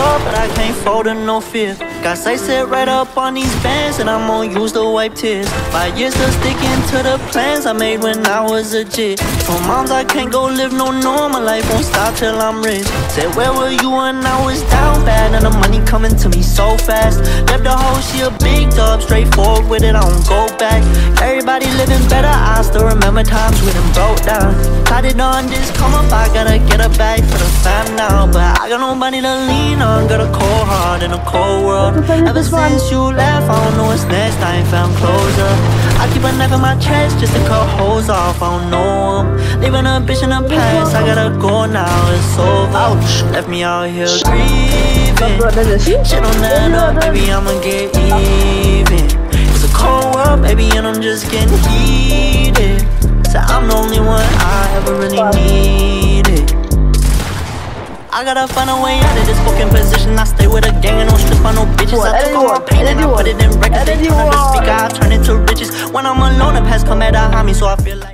up, but I can't fold to no fear. Got sight set right up on these bands, and I'm gonna use to wipe tears. Five years of sticking to the plans I made when I was a jit. Told moms I can't go live no normal life, won't stop till I'm rich. Said, Where were you when I was down bad? And the money coming to me so fast. Left the whole she a big dub, straightforward with it, I don't go back. Everybody living better, I still remember times when it broke down. Tried it on this come up, I gotta get a got nobody to lean on, got a cold heart in a cold world. Ever since you left, I don't know what's next, I ain't found closure. I keep a knife in my chest just to cut holes off, I don't know them. Leaving a bitch in the past, I gotta go now, it's over. Ouch, left me out here grieving. Shit on that up, baby, I'ma get even. It's a cold world, baby, and I'm just getting heated. I gotta find a way out of this fucking position. I stay with a gang and don't strip on no bitches. I took all my pain and I put it in records. They turn the speaker, I turn it to riches. When I'm alone, the past come at a homie, so I feel like.